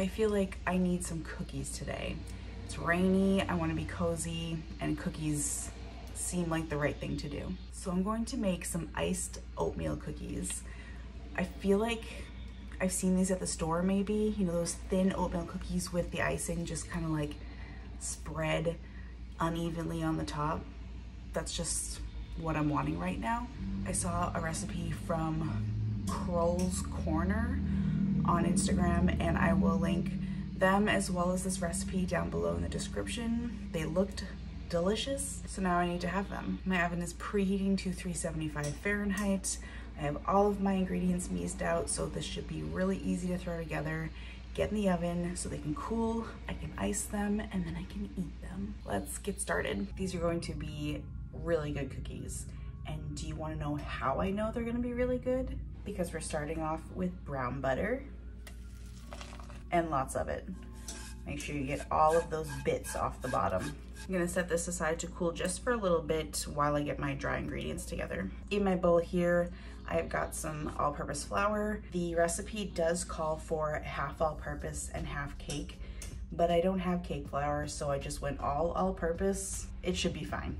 I feel like I need some cookies today. It's rainy, I wanna be cozy, and cookies seem like the right thing to do. So I'm going to make some iced oatmeal cookies. I feel like I've seen these at the store maybe, you know, those thin oatmeal cookies with the icing just kind of like spread unevenly on the top. That's just what I'm wanting right now. I saw a recipe from Kroll's Korner on Instagram and I will link them as well as this recipe down below in the description. They looked delicious, so now I need to have them. My oven is preheating to 375 Fahrenheit. I have all of my ingredients meased out, so this should be really easy to throw together. Get in the oven so they can cool, I can ice them, and then I can eat them. Let's get started. These are going to be really good cookies. And do you wanna know how I know they're gonna be really good? Because we're starting off with brown butter and lots of it. Make sure you get all of those bits off the bottom. I'm gonna set this aside to cool just for a little bit while I get my dry ingredients together. In my bowl here, I've got some all-purpose flour. The recipe does call for half all-purpose and half cake, but I don't have cake flour, so I just went all all-purpose. It should be fine,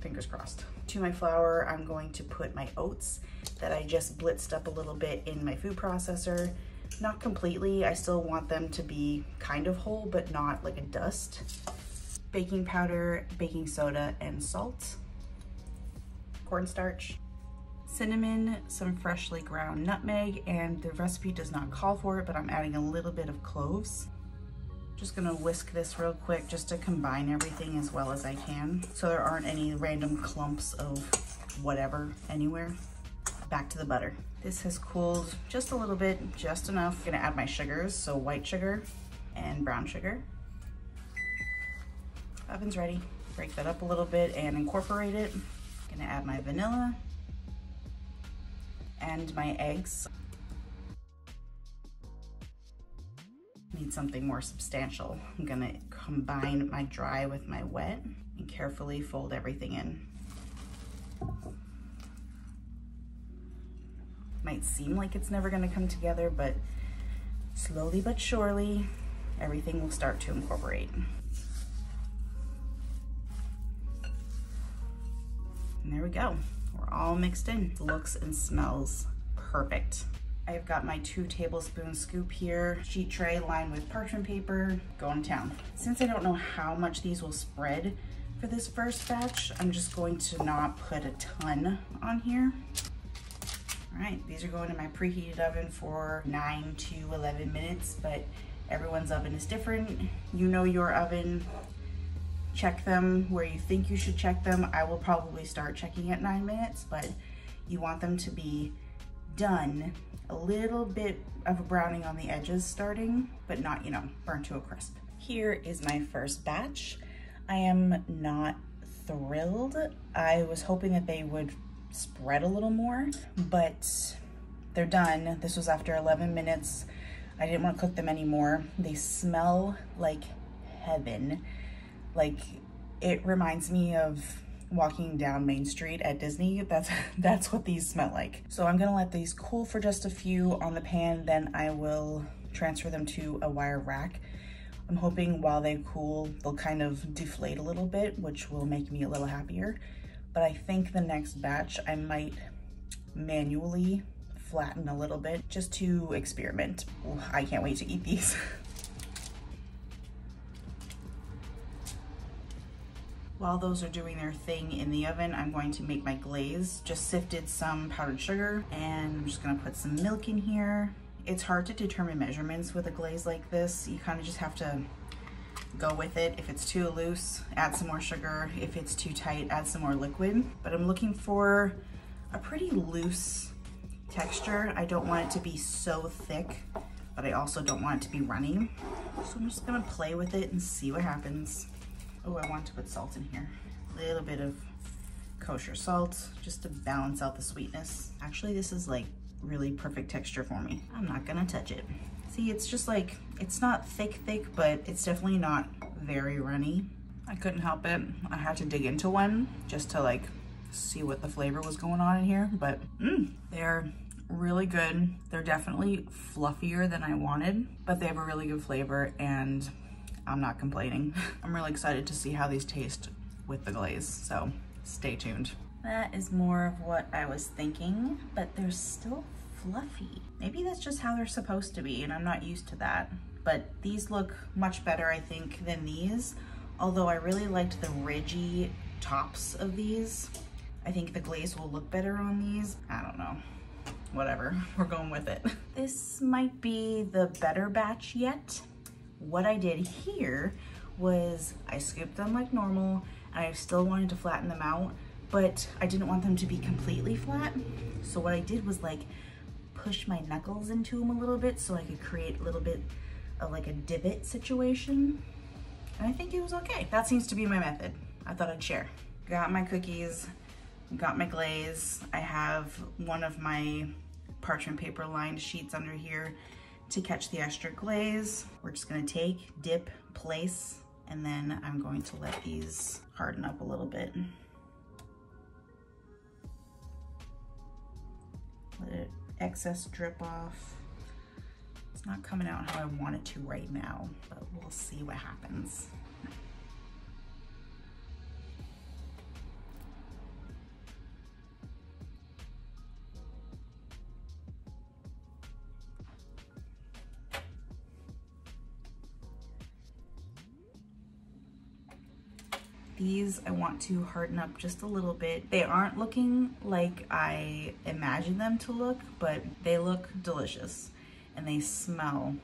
fingers crossed. To my flour, I'm going to put my oats that I just blitzed up a little bit in my food processor. Not completely, I still want them to be kind of whole, but not like a dust. Baking powder, baking soda, and salt. Cornstarch, cinnamon, some freshly ground nutmeg, and the recipe does not call for it, but I'm adding a little bit of cloves. Just gonna whisk this real quick just to combine everything as well as I can so there aren't any random clumps of whatever anywhere. Back to the butter. This has cooled just a little bit, just enough. I'm gonna add my sugars, so white sugar and brown sugar. Oven's ready. Break that up a little bit and incorporate it. Gonna add my vanilla and my eggs. Need something more substantial. I'm gonna combine my dry with my wet and carefully fold everything in. Might seem like it's never gonna come together, but slowly but surely, everything will start to incorporate. And there we go. We're all mixed in. Looks and smells perfect. I've got my two tablespoon scoop here, sheet tray lined with parchment paper, going to town. Since I don't know how much these will spread for this first batch, I'm just going to not put a ton on here. All right, these are going in my preheated oven for nine to 11 minutes, but everyone's oven is different. You know your oven, check them where you think you should check them. I will probably start checking at nine minutes, but you want them to be done. A little bit of a browning on the edges starting, but not, you know, burnt to a crisp. Here is my first batch. I am not thrilled. I was hoping that they would spread a little more, but they're done. This was after 11 minutes. I didn't want to cook them anymore. They smell like heaven. Like it reminds me of walking down Main Street at Disney. That's that's what these smell like. So I'm gonna let these cool for just a few on the pan, then I will transfer them to a wire rack. I'm hoping while they cool, they'll kind of deflate a little bit, which will make me a little happier but I think the next batch I might manually flatten a little bit just to experiment. Ooh, I can't wait to eat these. While those are doing their thing in the oven, I'm going to make my glaze. Just sifted some powdered sugar and I'm just gonna put some milk in here. It's hard to determine measurements with a glaze like this. You kind of just have to go with it. If it's too loose, add some more sugar. If it's too tight, add some more liquid. But I'm looking for a pretty loose texture. I don't want it to be so thick, but I also don't want it to be runny. So I'm just gonna play with it and see what happens. Oh, I want to put salt in here. A little bit of kosher salt just to balance out the sweetness. Actually, this is like really perfect texture for me. I'm not gonna touch it. See, it's just like, it's not thick, thick, but it's definitely not very runny. I couldn't help it. I had to dig into one just to like see what the flavor was going on in here, but mm, they're really good. They're definitely fluffier than I wanted, but they have a really good flavor and I'm not complaining. I'm really excited to see how these taste with the glaze, so stay tuned. That is more of what I was thinking, but they're still fluffy. Maybe that's just how they're supposed to be and I'm not used to that. But these look much better, I think, than these. Although I really liked the ridgy tops of these. I think the glaze will look better on these. I don't know. Whatever, we're going with it. This might be the better batch yet. What I did here was I scooped them like normal and I still wanted to flatten them out, but I didn't want them to be completely flat. So what I did was like push my knuckles into them a little bit so I could create a little bit of like a divot situation. And I think it was okay. That seems to be my method. I thought I'd share. Got my cookies, got my glaze. I have one of my parchment paper lined sheets under here to catch the extra glaze. We're just gonna take, dip, place, and then I'm going to let these harden up a little bit. Excess drip off. It's not coming out how I want it to right now, but we'll see what happens. These I want to harden up just a little bit. They aren't looking like I imagined them to look, but they look delicious and they smell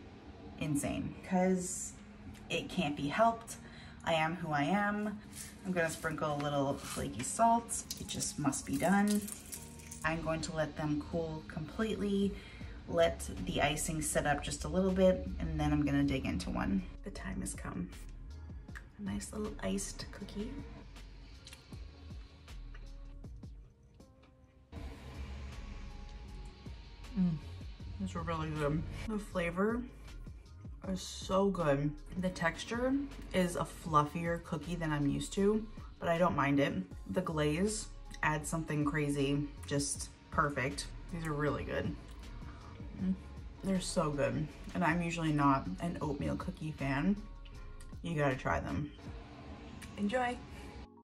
insane because it can't be helped. I am who I am. I'm gonna sprinkle a little flaky salt. It just must be done. I'm going to let them cool completely, let the icing set up just a little bit, and then I'm gonna dig into one. The time has come a nice little iced cookie. Mm, these are really good. The flavor is so good. The texture is a fluffier cookie than I'm used to, but I don't mind it. The glaze adds something crazy, just perfect. These are really good. Mm, they're so good. And I'm usually not an oatmeal cookie fan, you gotta try them. Enjoy.